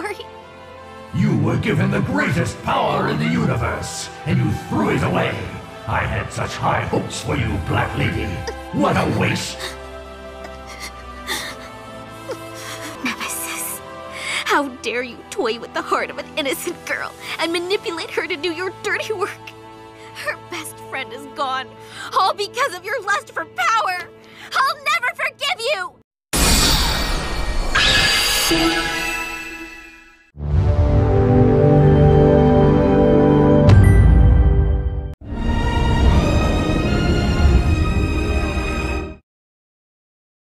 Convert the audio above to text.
sorry. You were given the greatest power in the universe, and you threw it away. I had such high hopes for you, Black Lady. What a waste! Nemesis, how dare you toy with the heart of an innocent girl and manipulate her to do your dirty work? Her best friend is gone, all because of your lust for power. I'll never forgive you!